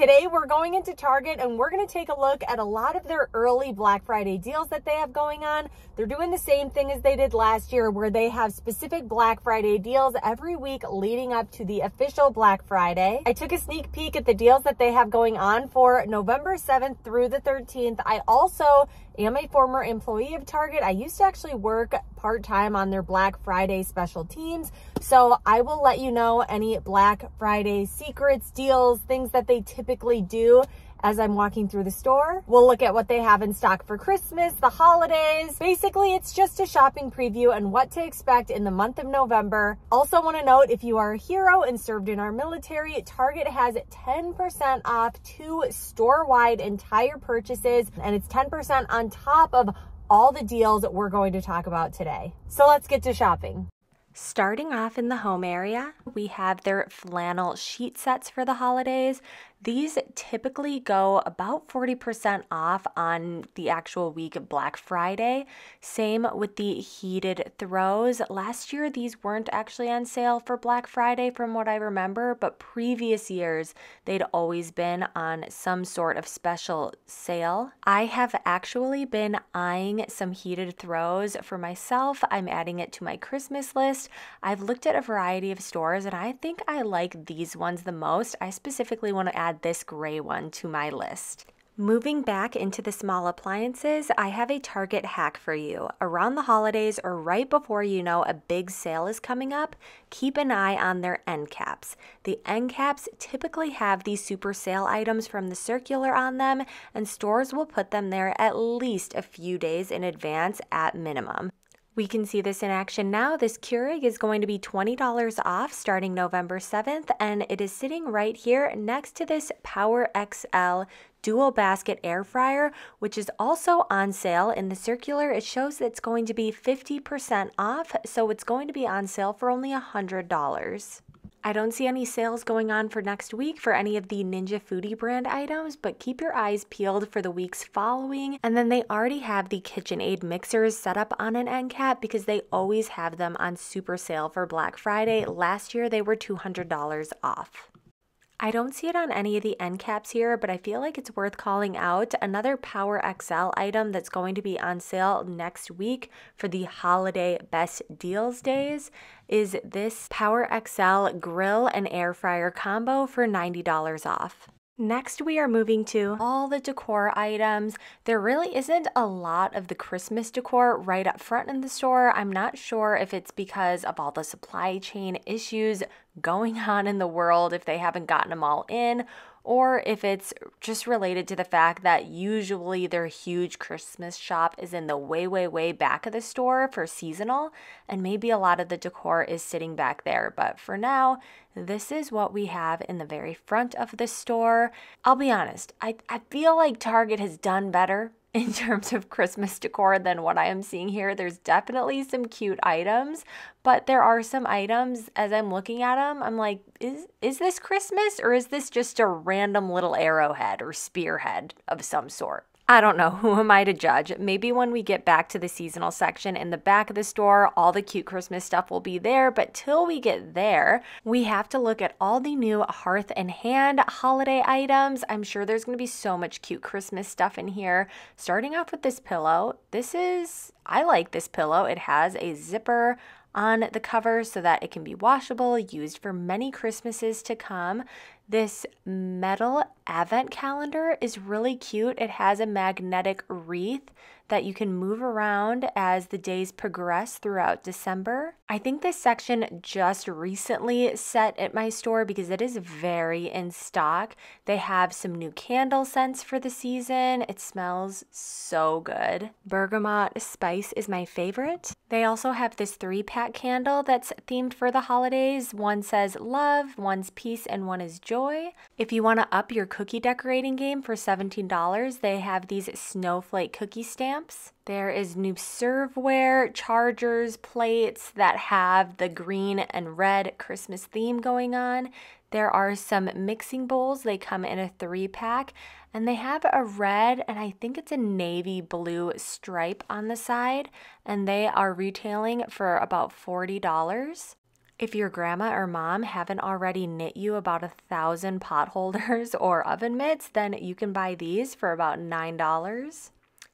Today we're going into Target and we're going to take a look at a lot of their early Black Friday deals that they have going on. They're doing the same thing as they did last year where they have specific Black Friday deals every week leading up to the official Black Friday. I took a sneak peek at the deals that they have going on for November 7th through the 13th. I also am a former employee of Target. I used to actually work part-time on their Black Friday special teams. So I will let you know any Black Friday secrets, deals, things that they typically do as I'm walking through the store. We'll look at what they have in stock for Christmas, the holidays. Basically, it's just a shopping preview and what to expect in the month of November. Also want to note, if you are a hero and served in our military, Target has 10% off two store-wide entire purchases, and it's 10% on top of all the deals we're going to talk about today. So let's get to shopping. Starting off in the home area, we have their flannel sheet sets for the holidays. These typically go about 40% off on the actual week of Black Friday. Same with the heated throws. Last year, these weren't actually on sale for Black Friday, from what I remember, but previous years, they'd always been on some sort of special sale. I have actually been eyeing some heated throws for myself. I'm adding it to my Christmas list. I've looked at a variety of stores and I think I like these ones the most. I specifically want to add add this gray one to my list. Moving back into the small appliances, I have a Target hack for you. Around the holidays or right before you know a big sale is coming up, keep an eye on their end caps. The end caps typically have these super sale items from the circular on them, and stores will put them there at least a few days in advance at minimum. We can see this in action now. This Keurig is going to be $20 off starting November 7th, and it is sitting right here next to this Power XL dual basket air fryer, which is also on sale. In the circular, it shows that it's going to be 50% off, so it's going to be on sale for only $100. I don't see any sales going on for next week for any of the Ninja Foodi brand items, but keep your eyes peeled for the weeks following. And then they already have the KitchenAid mixers set up on an end cap because they always have them on super sale for Black Friday. Last year they were $200 off. I don't see it on any of the end caps here, but I feel like it's worth calling out. Another Power XL item that's going to be on sale next week for the holiday best deals days is this Power XL grill and air fryer combo for $90 off. Next, we are moving to all the decor items. There really isn't a lot of the Christmas decor right up front in the store. I'm not sure if it's because of all the supply chain issues going on in the world, if they haven't gotten them all in, or if it's just related to the fact that usually their huge Christmas shop is in the way, way, way back of the store for seasonal, and maybe a lot of the decor is sitting back there. But for now, this is what we have in the very front of the store. I'll be honest, I, I feel like Target has done better in terms of Christmas decor than what I am seeing here. There's definitely some cute items, but there are some items as I'm looking at them, I'm like, is is this Christmas or is this just a random little arrowhead or spearhead of some sort? I don't know. Who am I to judge? Maybe when we get back to the seasonal section in the back of the store, all the cute Christmas stuff will be there. But till we get there, we have to look at all the new Hearth and Hand holiday items. I'm sure there's going to be so much cute Christmas stuff in here. Starting off with this pillow. This is, I like this pillow. It has a zipper on the cover so that it can be washable, used for many Christmases to come. This metal advent calendar is really cute. It has a magnetic wreath that you can move around as the days progress throughout December. I think this section just recently set at my store because it is very in stock. They have some new candle scents for the season. It smells so good. Bergamot spice is my favorite. They also have this three pack candle that's themed for the holidays. One says love, one's peace, and one is joy. If you want to up your cookie decorating game for $17, they have these snowflake cookie stamps. There is new serveware, chargers, plates that have the green and red Christmas theme going on. There are some mixing bowls. They come in a three pack and they have a red and I think it's a navy blue stripe on the side and they are retailing for about $40. If your grandma or mom haven't already knit you about a thousand pot holders or oven mitts, then you can buy these for about $9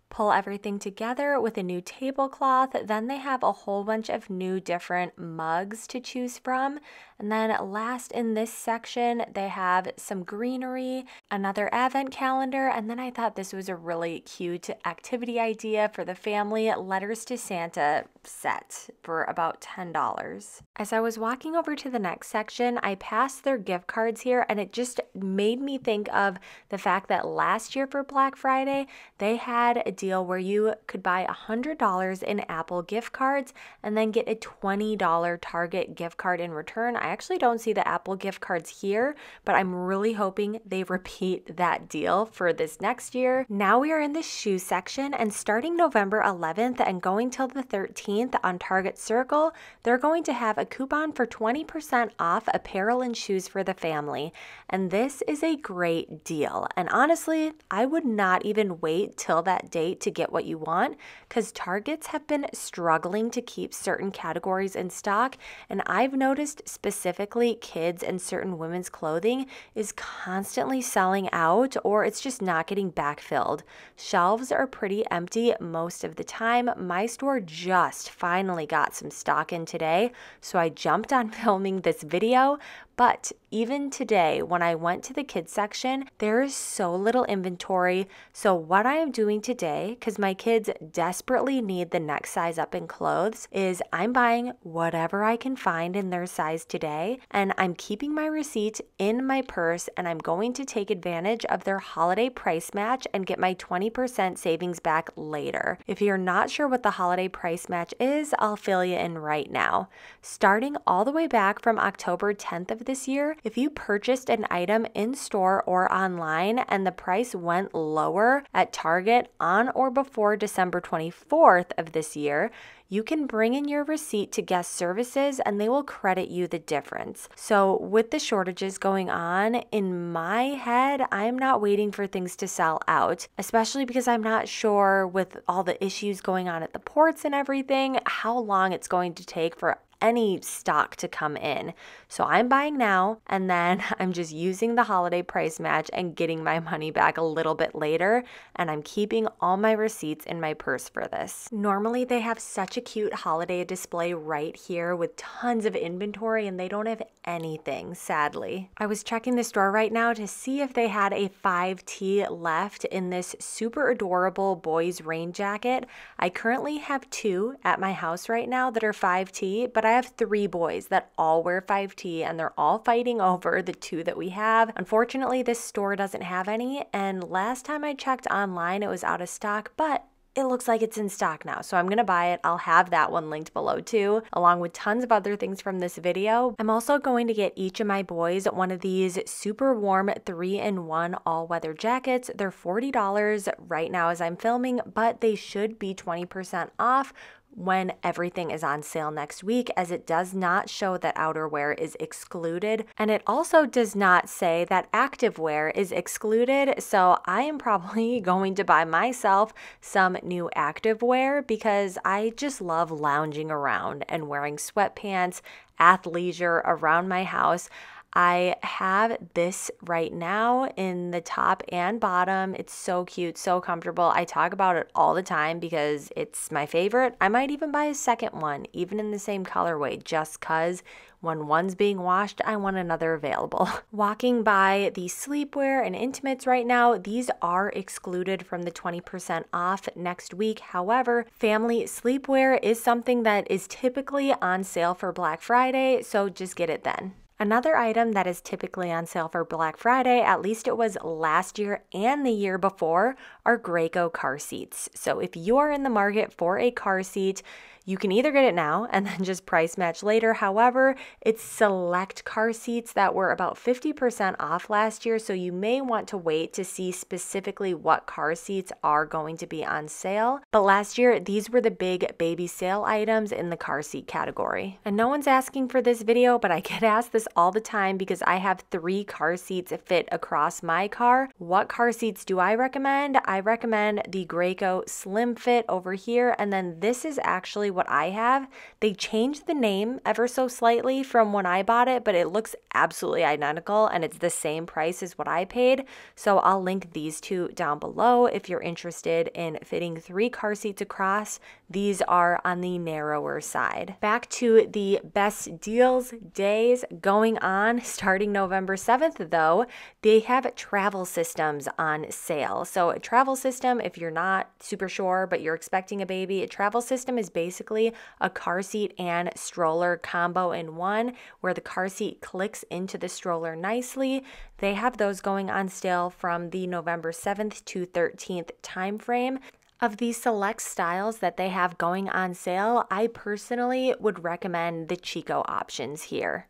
pull everything together with a new tablecloth. Then they have a whole bunch of new different mugs to choose from. And then last in this section, they have some greenery, another advent calendar, and then I thought this was a really cute activity idea for the family letters to Santa set for about $10. As I was walking over to the next section, I passed their gift cards here and it just made me think of the fact that last year for Black Friday, they had a deal where you could buy $100 in Apple gift cards and then get a $20 Target gift card in return. I actually don't see the Apple gift cards here, but I'm really hoping they repeat that deal for this next year. Now we are in the shoe section, and starting November 11th and going till the 13th on Target Circle, they're going to have a coupon for 20% off apparel and shoes for the family. And this is a great deal. And honestly, I would not even wait till that to get what you want because Targets have been struggling to keep certain categories in stock. And I've noticed specifically kids and certain women's clothing is constantly selling out or it's just not getting backfilled. Shelves are pretty empty most of the time. My store just finally got some stock in today, so I jumped on filming this video, but even today, when I went to the kids section, there is so little inventory. So, what I am doing today, because my kids desperately need the next size up in clothes, is I'm buying whatever I can find in their size today, and I'm keeping my receipt in my purse, and I'm going to take advantage of their holiday price match and get my 20% savings back later. If you're not sure what the holiday price match is, I'll fill you in right now. Starting all the way back from October 10th of this year, if you purchased an item in store or online and the price went lower at Target on or before December 24th of this year, you can bring in your receipt to guest services and they will credit you the difference. So, with the shortages going on, in my head, I'm not waiting for things to sell out, especially because I'm not sure with all the issues going on at the ports and everything, how long it's going to take for any stock to come in. So I'm buying now and then I'm just using the holiday price match and getting my money back a little bit later. And I'm keeping all my receipts in my purse for this. Normally, they have such a cute holiday display right here with tons of inventory and they don't have anything, sadly. I was checking the store right now to see if they had a 5T left in this super adorable boys rain jacket. I currently have two at my house right now that are 5T, but I have three boys that all wear 5T and they're all fighting over the two that we have. Unfortunately, this store doesn't have any. And last time I checked online, it was out of stock, but it looks like it's in stock now. So I'm going to buy it. I'll have that one linked below too, along with tons of other things from this video. I'm also going to get each of my boys one of these super warm three in one all weather jackets. They're $40 right now as I'm filming, but they should be 20% off when everything is on sale next week, as it does not show that outerwear is excluded. And it also does not say that activewear is excluded. So I am probably going to buy myself some new activewear because I just love lounging around and wearing sweatpants, athleisure around my house. I have this right now in the top and bottom. It's so cute, so comfortable. I talk about it all the time because it's my favorite. I might even buy a second one, even in the same colorway, just because when one's being washed, I want another available. Walking by the sleepwear and intimates right now, these are excluded from the 20% off next week. However, family sleepwear is something that is typically on sale for Black Friday, so just get it then. Another item that is typically on sale for Black Friday, at least it was last year and the year before, are Graco car seats. So if you are in the market for a car seat, you can either get it now and then just price match later. However, it's select car seats that were about 50% off last year, so you may want to wait to see specifically what car seats are going to be on sale. But last year, these were the big baby sale items in the car seat category. And no one's asking for this video, but I get asked this all the time because I have three car seats fit across my car. What car seats do I recommend? Recommend the Graco Slim Fit over here. And then this is actually what I have. They changed the name ever so slightly from when I bought it, but it looks absolutely identical and it's the same price as what I paid. So I'll link these two down below if you're interested in fitting three car seats across. These are on the narrower side. Back to the best deals days going on starting November 7th, though, they have travel systems on sale. So, a travel system, if you're not super sure, but you're expecting a baby, a travel system is basically a car seat and stroller combo in one where the car seat clicks into the stroller nicely. They have those going on sale from the November 7th to 13th timeframe. Of these select styles that they have going on sale, I personally would recommend the Chicco options here.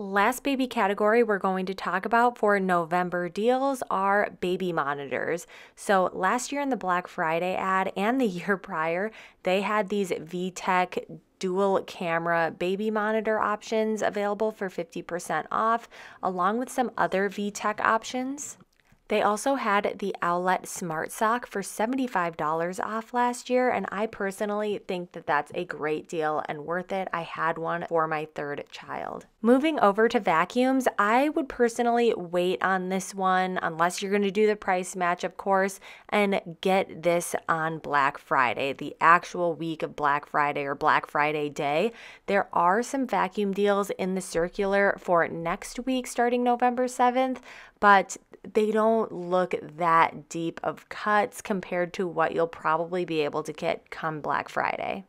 Last baby category we're going to talk about for November deals are baby monitors. So, last year in the Black Friday ad and the year prior, they had these VTech dual camera baby monitor options available for 50% off, along with some other VTech options. They also had the Owlet Smart Sock for $75 off last year, and I personally think that that's a great deal and worth it. I had one for my third child. Moving over to vacuums, I would personally wait on this one unless you're going to do the price match, of course, and get this on Black Friday, the actual week of Black Friday or Black Friday day. There are some vacuum deals in the circular for next week starting November 7th, but they don't look that deep of cuts compared to what you'll probably be able to get come Black Friday.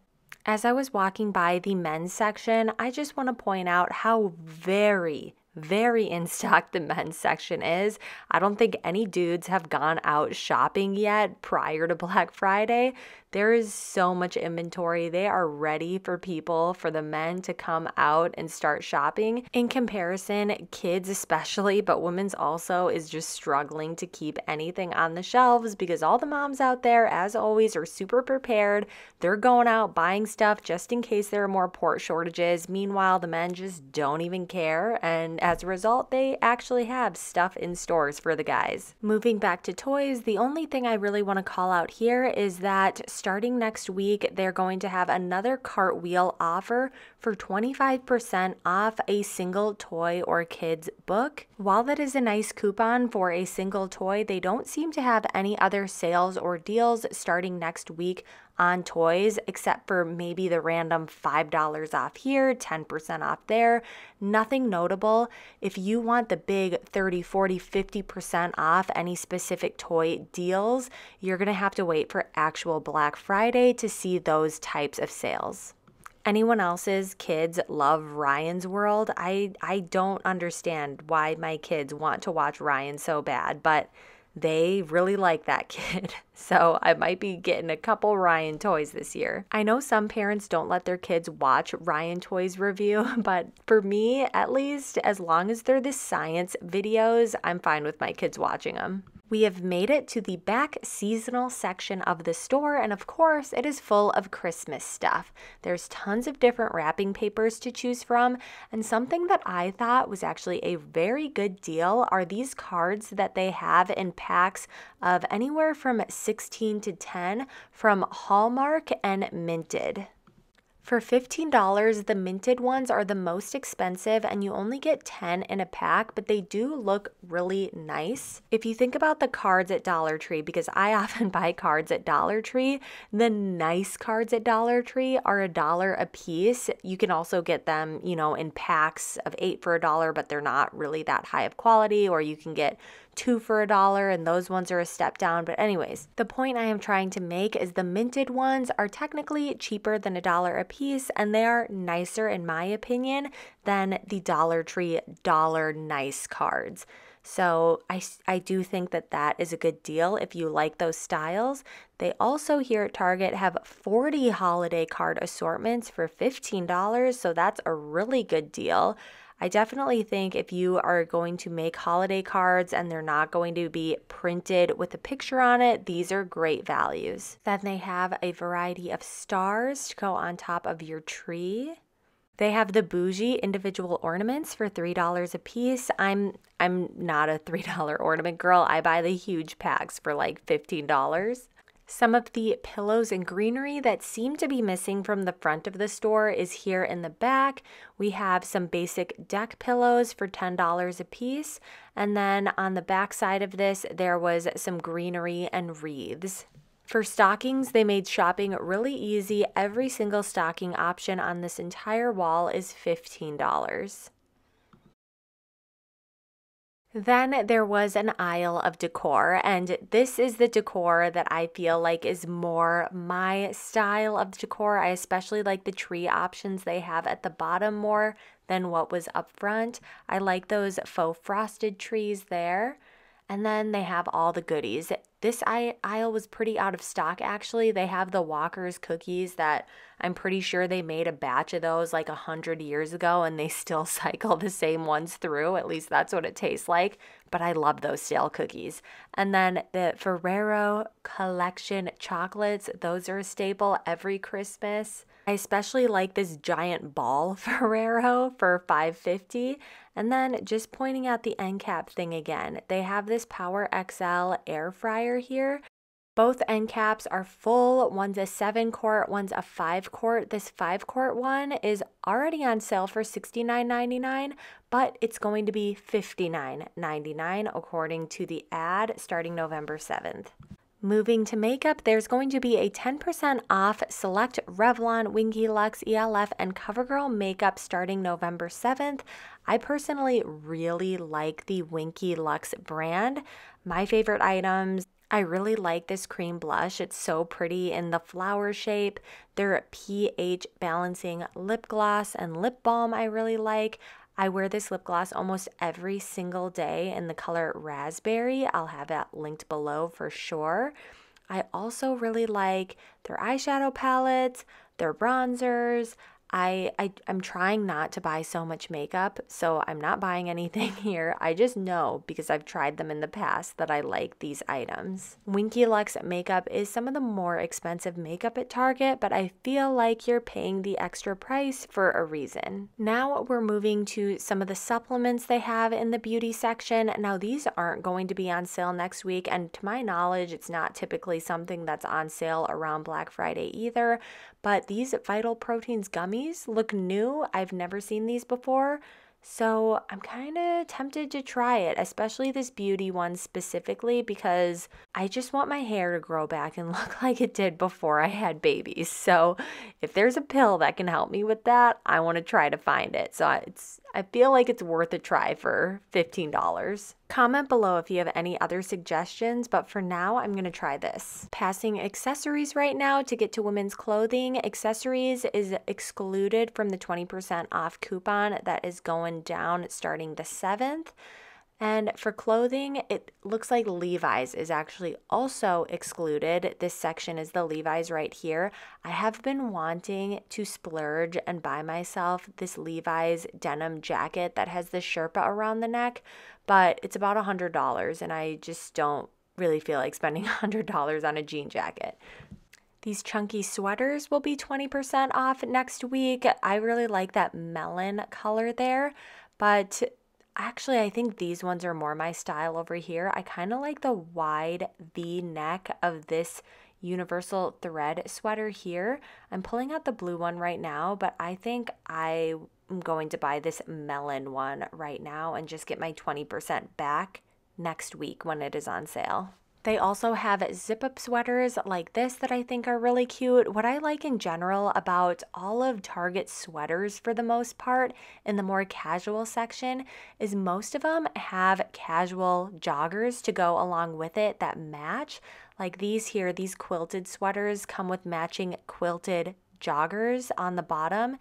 As I was walking by the men's section, I just want to point out how very, very in stock the men's section is. I don't think any dudes have gone out shopping yet prior to Black Friday. There is so much inventory. They are ready for people, for the men to come out and start shopping. In comparison, kids, especially, but women's also, is just struggling to keep anything on the shelves because all the moms out there, as always, are super prepared. They're going out buying stuff just in case there are more port shortages. Meanwhile, the men just don't even care. And as a result, they actually have stuff in stores for the guys. Moving back to toys, the only thing I really want to call out here is that starting next week, they're going to have another cartwheel offer for 25% off a single toy or kids book. While that is a nice coupon for a single toy, they don't seem to have any other sales or deals starting next week on toys, except for maybe the random $5 off here, 10% off there. Nothing notable. If you want the big 30, 40, 50% off any specific toy deals, you're going to have to wait for actual Black Friday to see those types of sales anyone else's kids love Ryan's World. I I don't understand why my kids want to watch Ryan so bad, but they really like that kid. So I might be getting a couple Ryan toys this year. I know some parents don't let their kids watch Ryan Toys review, but for me, at least, as long as they're the science videos, I'm fine with my kids watching them. We have made it to the back seasonal section of the store, and of course, it is full of Christmas stuff. There's tons of different wrapping papers to choose from, and something that I thought was actually a very good deal are these cards that they have in packs of anywhere from 16 to 10 from Hallmark and Minted. For $15, the minted ones are the most expensive and you only get 10 in a pack, but they do look really nice. If you think about the cards at Dollar Tree, because I often buy cards at Dollar Tree, the nice cards at Dollar Tree are a dollar a piece. You can also get them, you know, in packs of eight for a dollar, but they're not really that high of quality, or you can get two for a dollar, and those ones are a step down. But, anyways, the point I am trying to make is the minted ones are technically cheaper than a dollar a piece, and they are nicer, in my opinion, than the Dollar Tree dollar nice cards. So I, I do think that that is a good deal if you like those styles. They also here at Target have 40 holiday card assortments for $15, so that's a really good deal. I definitely think if you are going to make holiday cards and they're not going to be printed with a picture on it, these are great values. Then they have a variety of stars to go on top of your tree. They have the bougie individual ornaments for $3 a piece. I'm I'm not a $3 ornament girl. I buy the huge packs for like $15. Some of the pillows and greenery that seem to be missing from the front of the store is here in the back. We have some basic deck pillows for $10 a piece. And then on the back side of this, there was some greenery and wreaths. For stockings, they made shopping really easy. Every single stocking option on this entire wall is $15. Then there was an aisle of decor, and this is the decor that I feel like is more my style of decor. I especially like the tree options they have at the bottom more than what was up front. I like those faux frosted trees there. And then they have all the goodies. This aisle was pretty out of stock actually. They have the Walker's cookies that I'm pretty sure they made a batch of those like a hundred years ago and they still cycle the same ones through. At least that's what it tastes like. But I love those stale cookies. And then the Ferrero collection chocolates, those are a staple every Christmas. I especially like this giant ball Ferrero for 550 and then just pointing out the end cap thing again. They have this Power XL air fryer here. Both end caps are full. One's a 7 quart, one's a 5 quart. This 5 quart one is already on sale for $69.99, but it's going to be $59.99 according to the ad starting November 7th. Moving to makeup, there's going to be a 10% off select Revlon, Winky Lux, ELF, and CoverGirl makeup starting November 7th. I personally really like the Winky Lux brand. My favorite items I really like this cream blush. It's so pretty in the flower shape. Their pH balancing lip gloss and lip balm I really like. I wear this lip gloss almost every single day in the color raspberry. I'll have that linked below for sure. I also really like their eyeshadow palettes, their bronzers. I, I I'm trying not to buy so much makeup, so I'm not buying anything here. I just know because I've tried them in the past that I like these items. Winky Lux makeup is some of the more expensive makeup at Target, but I feel like you're paying the extra price for a reason. Now we're moving to some of the supplements they have in the beauty section. Now these aren't going to be on sale next week, and to my knowledge, it's not typically something that's on sale around Black Friday either. But these Vital Proteins gummies look new. I've never seen these before. So I'm kind of tempted to try it, especially this beauty one specifically, because I just want my hair to grow back and look like it did before I had babies. So if there's a pill that can help me with that, I want to try to find it. So it's I feel like it's worth a try for $15. Comment below if you have any other suggestions, but for now, I'm to try this. Passing accessories right now to get to women's clothing. Accessories is excluded from the 20% off coupon that is going down starting the 7th. And for clothing, it looks like Levi's is actually also excluded. This section is the Levi's right here. I have been wanting to splurge and buy myself this Levi's denim jacket that has the Sherpa around the neck, but it's about a $100 and I just don't really feel like spending a $100 on a jean jacket. These chunky sweaters will be 20% off next week. I really like that melon color there, but Actually, I think these ones are more my style over here. I kind of like the wide V neck of this universal thread sweater here. I'm pulling out the blue one right now, but I think I am going to buy this melon one right now and just get my 20% back next week when it is on sale. They also have zip up sweaters like this that I think are really cute. What I like in general about all of Target's sweaters, for the most part, in the more casual section, is most of them have casual joggers to go along with it that match. Like these here, these quilted sweaters come with matching quilted joggers on the bottom.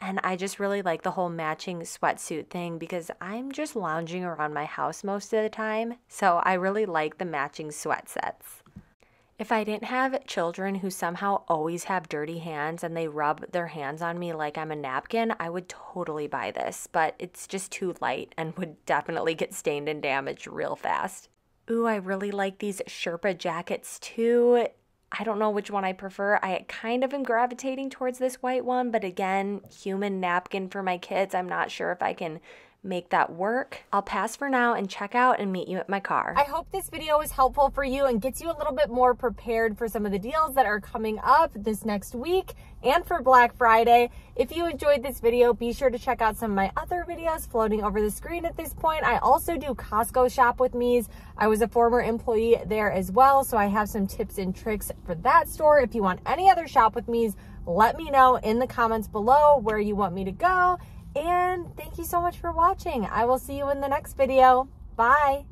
And I just really like the whole matching sweatsuit thing because I'm just lounging around my house most of the time. So I really like the matching sweat sets. If I didn't have children who somehow always have dirty hands and they rub their hands on me like I'm a napkin, I would totally buy this, but it's just too light and would definitely get stained and damaged real fast. Ooh, I really like these Sherpa jackets too. I don't know which one I prefer. I kind of am gravitating towards this white one, but again, human napkin for my kids. I'm not sure if I can make that work. I'll pass for now and check out and meet you at my car. I hope this video was helpful for you and gets you a little bit more prepared for some of the deals that are coming up this next week and for Black Friday. If you enjoyed this video, be sure to check out some of my other videos floating over the screen at this point. I also do Costco Shop with Me's. I was a former employee there as well, so I have some tips and tricks for that store. If you want any other Shop with Me's, let me know in the comments below where you want me to go and thank you so much for watching. I will see you in the next video. Bye.